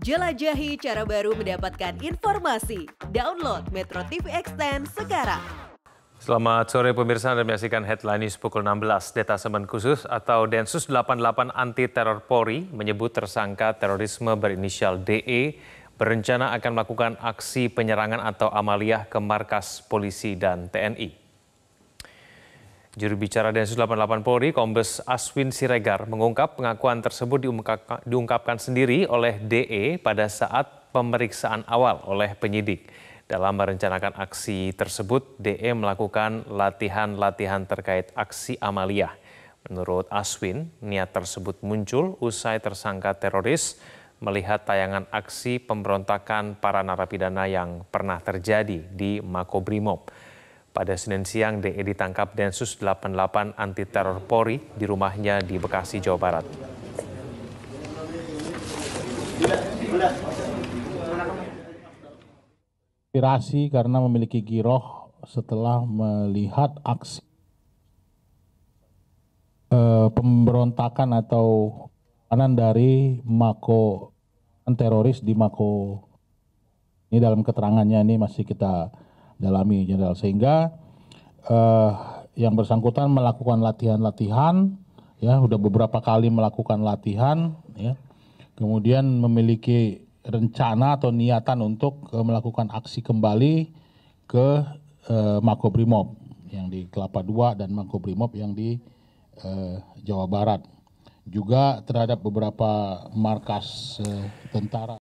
Jelajahi cara baru mendapatkan informasi. Download Metro TV Extend sekarang. Selamat sore pemirsa Anda menyaksikan headline news pukul 16. Detasemen khusus atau Densus 88 Anti Teror Polri menyebut tersangka terorisme berinisial DE berencana akan melakukan aksi penyerangan atau amaliyah ke markas polisi dan TNI. Juru bicara Densus 88 Polri, Kombes Aswin Siregar, mengungkap pengakuan tersebut diungkapkan sendiri oleh DE pada saat pemeriksaan awal oleh penyidik. Dalam merencanakan aksi tersebut, DE melakukan latihan-latihan terkait aksi Amalia. Menurut Aswin, niat tersebut muncul usai tersangka teroris melihat tayangan aksi pemberontakan para narapidana yang pernah terjadi di Makobrimob. Pada Senin siang, DE ditangkap Densus 88 Anti Teror Polri di rumahnya di Bekasi, Jawa Barat. Inspirasi karena memiliki giroh setelah melihat aksi eh, pemberontakan atau kanan dari Mako teroris di Mako ini dalam keterangannya ini masih kita dalami jenderal. Sehingga uh, yang bersangkutan melakukan latihan-latihan ya sudah beberapa kali melakukan latihan ya. Kemudian memiliki rencana atau niatan untuk uh, melakukan aksi kembali ke uh, Makobrimob yang di Kelapa II dan Makobrimob yang di uh, Jawa Barat. Juga terhadap beberapa markas uh, tentara